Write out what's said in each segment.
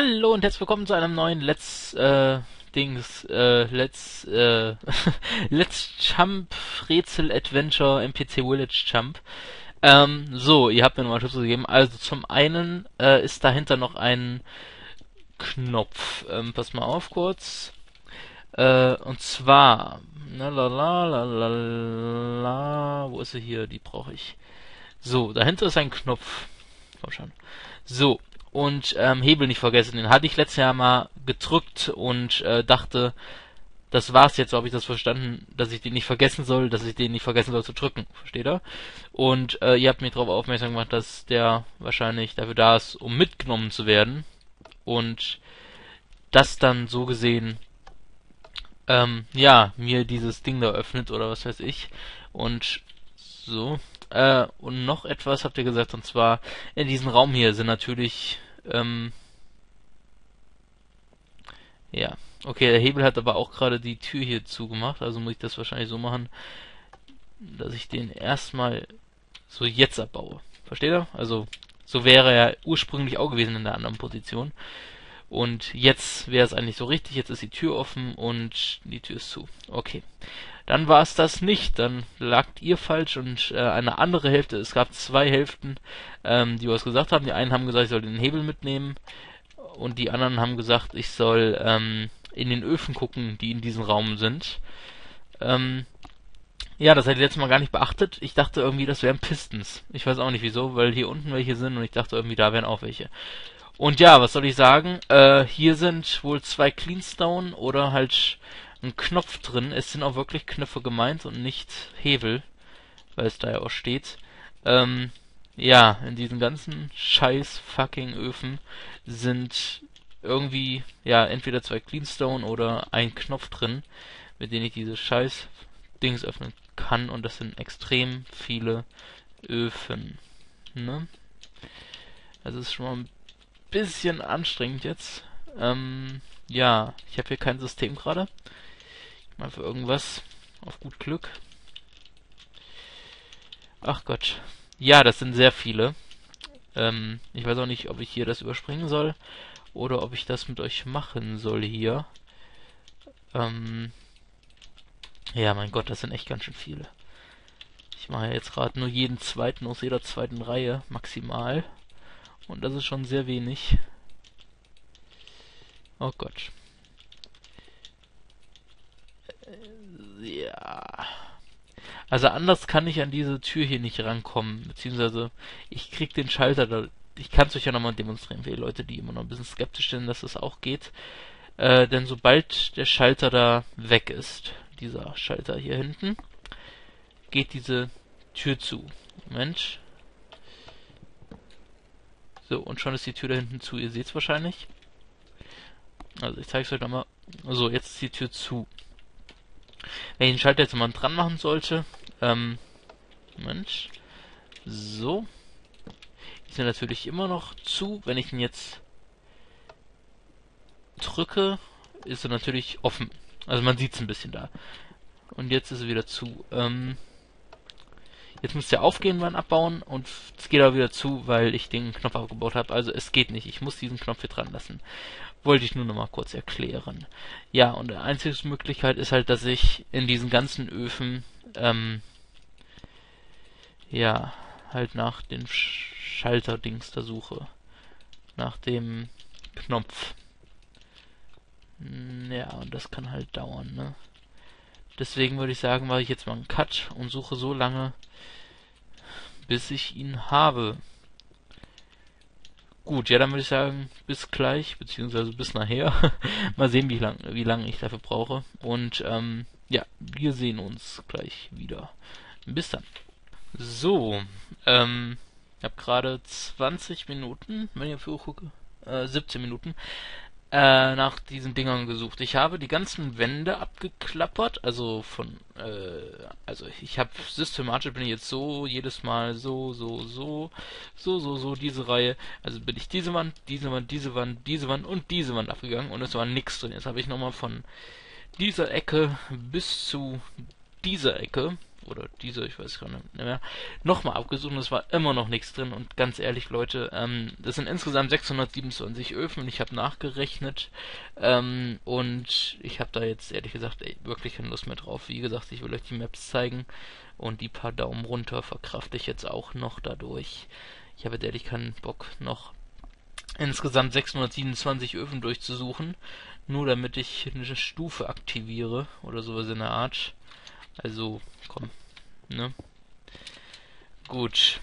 Hallo und herzlich willkommen zu einem neuen Let's äh, Dings äh, Let's äh, Let's Jump Rätsel Adventure NPC Village Jump. Ähm, so, ihr habt mir nochmal Tipps gegeben. Also zum einen äh, ist dahinter noch ein Knopf. Ähm, pass mal auf kurz. Äh, und zwar la wo ist sie hier? Die brauche ich. So, dahinter ist ein Knopf. Komm schon. So, und ähm, Hebel nicht vergessen. Den hatte ich letztes Jahr mal gedrückt und äh, dachte, das war's jetzt, so habe ich das verstanden, dass ich den nicht vergessen soll, dass ich den nicht vergessen soll zu drücken. Versteht ihr? Und äh, ihr habt mir darauf aufmerksam gemacht, dass der wahrscheinlich dafür da ist, um mitgenommen zu werden. Und das dann so gesehen, ähm, ja, mir dieses Ding da öffnet oder was weiß ich. Und so. Äh, und noch etwas habt ihr gesagt, und zwar in diesem Raum hier sind natürlich, ähm, ja, okay, der Hebel hat aber auch gerade die Tür hier zugemacht, also muss ich das wahrscheinlich so machen, dass ich den erstmal so jetzt abbaue. Versteht ihr? Also, so wäre er ursprünglich auch gewesen in der anderen Position. Und jetzt wäre es eigentlich so richtig, jetzt ist die Tür offen und die Tür ist zu. Okay dann war es das nicht. Dann lagt ihr falsch und äh, eine andere Hälfte, es gab zwei Hälften, ähm, die was gesagt haben. Die einen haben gesagt, ich soll den Hebel mitnehmen und die anderen haben gesagt, ich soll ähm, in den Öfen gucken, die in diesem Raum sind. Ähm, ja, das hätte ich letztes Mal gar nicht beachtet. Ich dachte irgendwie, das wären Pistons. Ich weiß auch nicht wieso, weil hier unten welche sind und ich dachte irgendwie, da wären auch welche. Und ja, was soll ich sagen? Äh, hier sind wohl zwei Cleanstone oder halt ein Knopf drin. Es sind auch wirklich Knöpfe gemeint und nicht Hebel, weil es da ja auch steht. Ähm, ja, in diesen ganzen scheiß fucking Öfen sind irgendwie, ja, entweder zwei Cleanstone oder ein Knopf drin, mit dem ich diese scheiß Dings öffnen kann und das sind extrem viele Öfen. Ne? Also ist schon mal ein bisschen anstrengend jetzt. Ähm, ja, ich habe hier kein System gerade. Mal für irgendwas. Auf gut Glück. Ach Gott. Ja, das sind sehr viele. Ähm, ich weiß auch nicht, ob ich hier das überspringen soll oder ob ich das mit euch machen soll hier. Ähm, ja, mein Gott, das sind echt ganz schön viele. Ich mache jetzt gerade nur jeden zweiten aus jeder zweiten Reihe maximal. Und das ist schon sehr wenig. Oh Gott. ja. Also anders kann ich an diese Tür hier nicht rankommen, beziehungsweise ich krieg den Schalter da. Ich kann es euch ja nochmal demonstrieren für die Leute, die immer noch ein bisschen skeptisch sind, dass es das auch geht. Äh, denn sobald der Schalter da weg ist, dieser Schalter hier hinten, geht diese Tür zu. Moment. So, und schon ist die Tür da hinten zu. Ihr seht es wahrscheinlich. Also ich zeige es euch nochmal. So, jetzt ist die Tür zu. Wenn ich den Schalter jetzt mal dran machen sollte, ähm, Moment, so, ist er natürlich immer noch zu. Wenn ich ihn jetzt drücke, ist er natürlich offen. Also man sieht es ein bisschen da. Und jetzt ist er wieder zu. Ähm, jetzt müsste er aufgehen beim Abbauen und es geht aber wieder zu, weil ich den Knopf abgebaut habe. Also es geht nicht. Ich muss diesen Knopf hier dran lassen. Wollte ich nur noch mal kurz erklären. Ja, und die einzige Möglichkeit ist halt, dass ich in diesen ganzen Öfen, ähm, ja, halt nach den Schalterdings da suche. Nach dem Knopf. Hm, ja, und das kann halt dauern, ne? Deswegen würde ich sagen, mache ich jetzt mal einen Cut und suche so lange, bis ich ihn habe. Gut, ja, dann würde ich sagen, bis gleich, beziehungsweise bis nachher. Mal sehen, wie lang, wie lange ich dafür brauche. Und ähm, ja, wir sehen uns gleich wieder. Bis dann. So, ähm, ich habe gerade 20 Minuten, wenn ich auf die gucke, äh, 17 Minuten äh, nach diesen Dingern gesucht. Ich habe die ganzen Wände abgeklappert, also von, äh, also ich habe systematisch bin ich jetzt so jedes Mal so, so, so, so, so, so diese Reihe. Also bin ich diese Wand, diese Wand, diese Wand, diese Wand und diese Wand abgegangen und es war nichts drin. Jetzt habe ich nochmal von dieser Ecke bis zu dieser Ecke oder diese, ich weiß gar nicht mehr, nochmal abgesucht und es war immer noch nichts drin. Und ganz ehrlich, Leute, ähm, das sind insgesamt 627 Öfen. Ich habe nachgerechnet ähm, und ich habe da jetzt ehrlich gesagt ey, wirklich keine Lust mehr drauf. Wie gesagt, ich will euch die Maps zeigen und die paar Daumen runter verkrafte ich jetzt auch noch dadurch. Ich habe ehrlich keinen Bock noch insgesamt 627 Öfen durchzusuchen, nur damit ich eine Stufe aktiviere oder sowas in der Art. Also, komm, ne? Gut.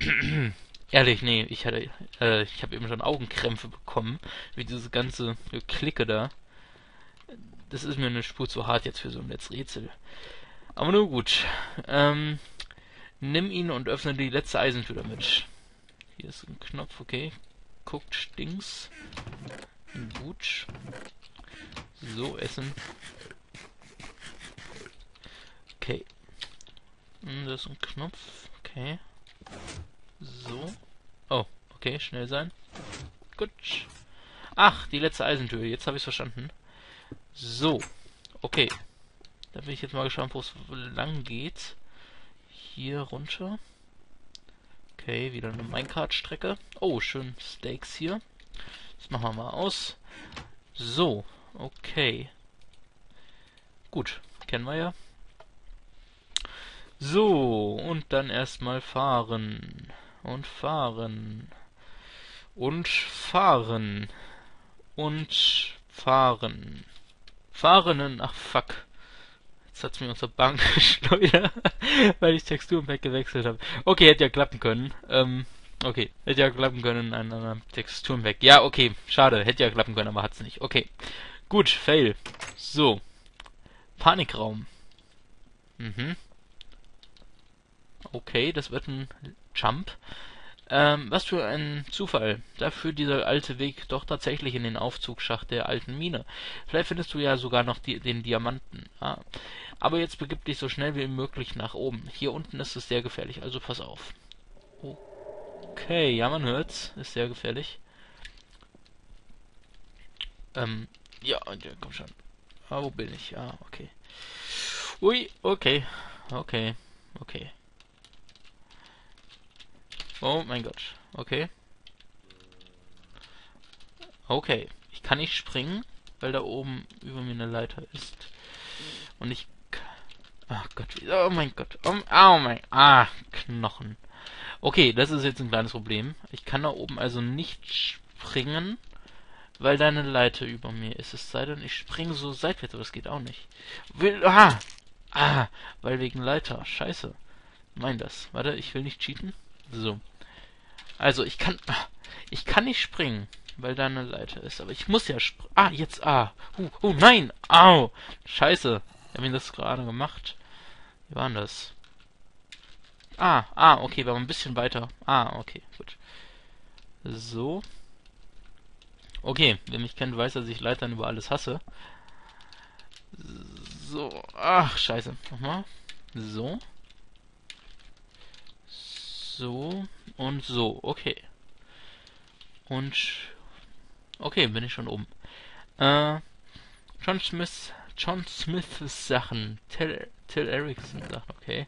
Ehrlich, nee, ich hatte, äh, ich habe eben schon Augenkrämpfe bekommen, wie diese ganze Klicke da. Das ist mir eine Spur zu hart jetzt für so ein Netzrätsel. Aber nur gut. Ähm, nimm ihn und öffne die letzte Eisentür damit. Hier ist ein Knopf, okay. Guckt, stinks. Gut. So, essen. Okay. Hm, das ist ein Knopf. Okay. So. Oh, okay, schnell sein. Gut. Ach, die letzte Eisentür. Jetzt habe ich verstanden. So. Okay. Da bin ich jetzt mal gespannt, wo es lang geht. Hier runter. Okay, wieder eine Minecart-Strecke. Oh, schön Steaks hier. Das machen wir mal aus. So, okay. Gut, kennen wir ja. So, und dann erstmal fahren. Und fahren. Und fahren. Und fahren. Fahrenden, ach fuck. Jetzt hat's mir unsere Bank geschleudert, weil ich Texturenpack gewechselt habe. Okay, hätte ja klappen können. Ähm, okay, hätte ja klappen können, ein anderer Texturenpack. Ja, okay, schade, hätte ja klappen können, aber hat's nicht. Okay, gut, Fail. So, Panikraum. Mhm. Okay, das wird ein Jump. Ähm, was für ein Zufall. Da führt dieser alte Weg doch tatsächlich in den Aufzugsschacht der alten Mine. Vielleicht findest du ja sogar noch die, den Diamanten. Ah. Aber jetzt begib dich so schnell wie möglich nach oben. Hier unten ist es sehr gefährlich, also pass auf. Okay, ja, man hört's. Ist sehr gefährlich. Ähm, ja, ja komm schon. Ah, wo bin ich? Ah, okay. Ui, okay. Okay, okay. Oh mein Gott. Okay. Okay. Ich kann nicht springen, weil da oben über mir eine Leiter ist. Und ich... Ach Gott. Oh mein Gott. Oh, oh mein... Ah, Knochen. Okay, das ist jetzt ein kleines Problem. Ich kann da oben also nicht springen, weil da eine Leiter über mir ist. Es sei denn, ich springe so seitwärts, aber das geht auch nicht. Will... Ah! Ah! Weil wegen Leiter. Scheiße. Mein das. Warte, ich will nicht cheaten. So. Also, ich kann... Ich kann nicht springen, weil da eine Leiter ist. Aber ich muss ja springen. Ah, jetzt ah. Uh, uh, nein! Au! Scheiße. Ich habe das gerade gemacht. Wie war denn das? Ah, ah, okay, wir waren ein bisschen weiter. Ah, okay, gut. So. Okay, wer mich kennt, weiß, dass ich Leitern über alles hasse. So. Ach, scheiße. Nochmal. So. So und so. Okay. Und okay, bin ich schon oben. Äh, John Smith, John Smiths Sachen, Till, Till Erickson Sachen, okay.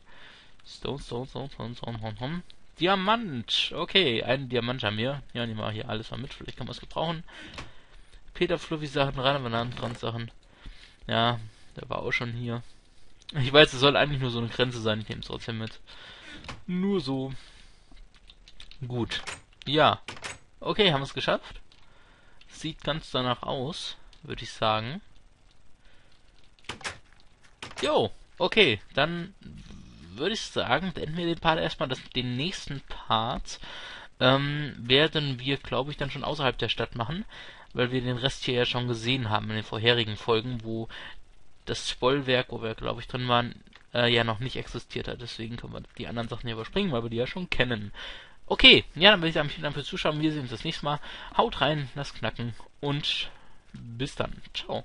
Stone, Stone, Stone, Stone, Stone, Stone, Stone. Diamant, okay, einen Diamant haben wir. Ja, nehmen wir hier alles mal mit, vielleicht kann man es gebrauchen. Peter Fluffy Sachen, Rainer Bananen Sachen. Ja, der war auch schon hier. Ich weiß, es soll eigentlich nur so eine Grenze sein, ich nehme es trotzdem mit. Nur so. Gut. Ja. Okay, haben wir es geschafft. Sieht ganz danach aus, würde ich sagen. Jo, okay, dann würde ich sagen, beenden wir den Part erstmal. Das, den nächsten Part ähm, werden wir, glaube ich, dann schon außerhalb der Stadt machen, weil wir den Rest hier ja schon gesehen haben in den vorherigen Folgen, wo das Spollwerk, wo wir, glaube ich, drin waren, äh, ja noch nicht existiert hat. Deswegen können wir die anderen Sachen hier überspringen, weil wir die ja schon kennen. Okay, ja, dann würde ich sagen, vielen Dank fürs Zuschauen. Wir sehen uns das nächste Mal. Haut rein, lasst knacken und bis dann. Ciao.